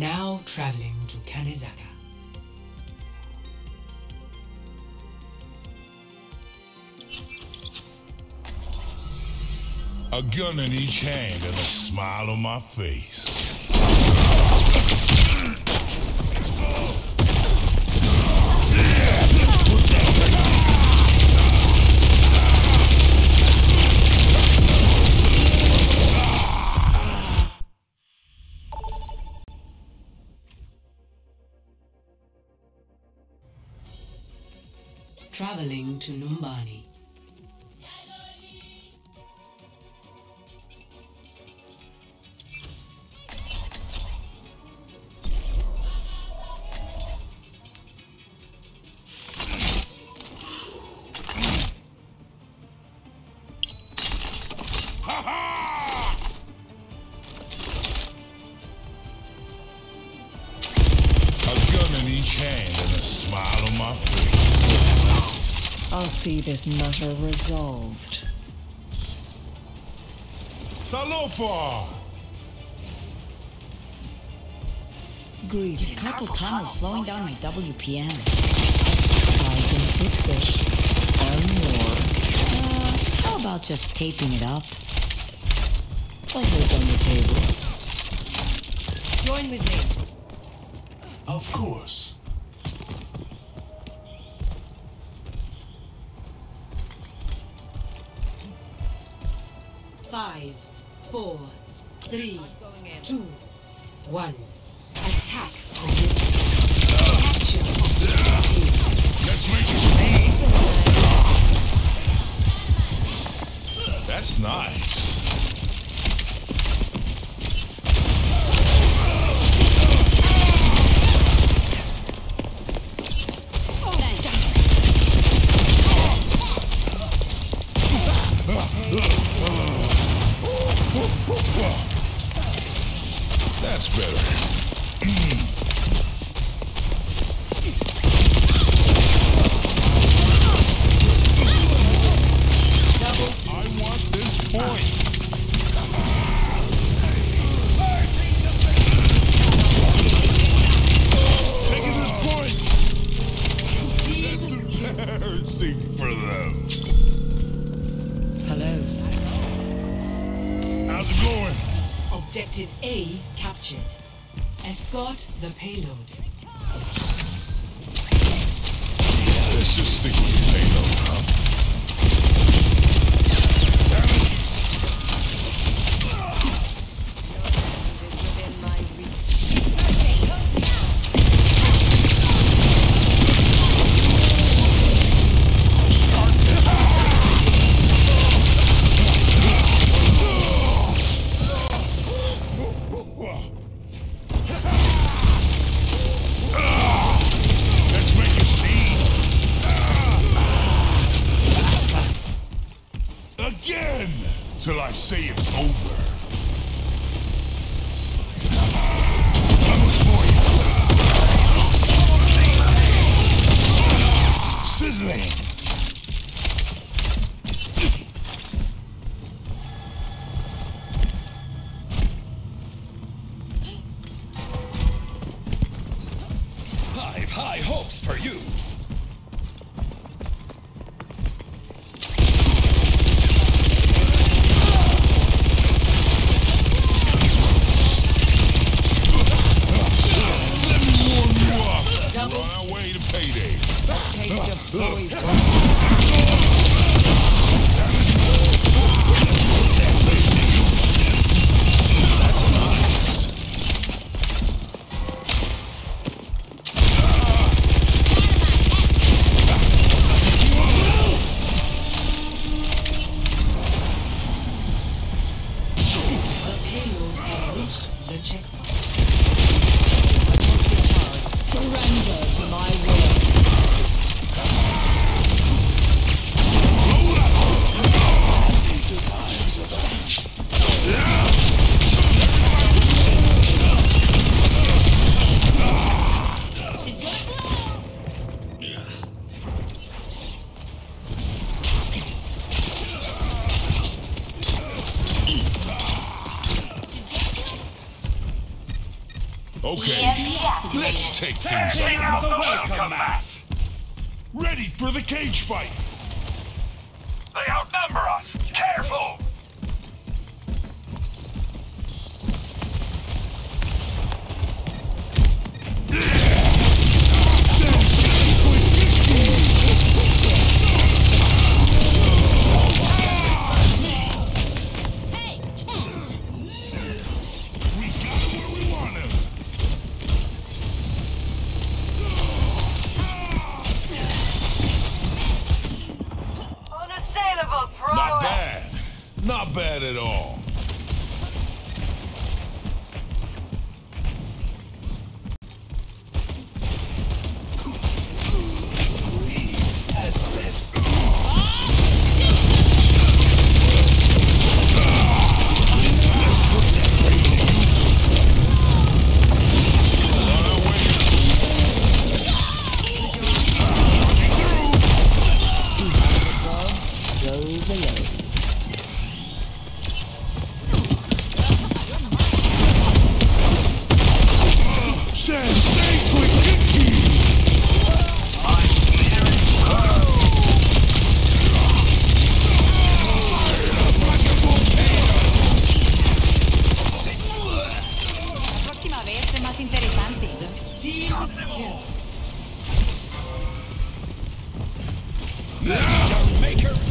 Now traveling to Kanezaka. A gun in each hand and a smile on my face. Traveling to Numbani. A gun in each hand and a smile on my face. I'll see this matter resolved. Talofa! Greetings. Carpal tunnel slowing down my WPM. I can fix it. And more. Uh, how about just taping it up? Offers on the table. Join with me. Of course. Five, four, three, two, one. Attack commence. Capture Let's make it. That's nice. Them. Hello. How's it going? Objective A captured. Escort the payload. Let's just stick Again, till I say it's over. Sizzling. I've high hopes for you. Okay, let's take things up a out the notch. welcome mat. Ready for the cage fight. They outnumber us. Careful. At all.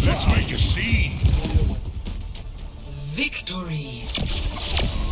Let's make a scene. Victory.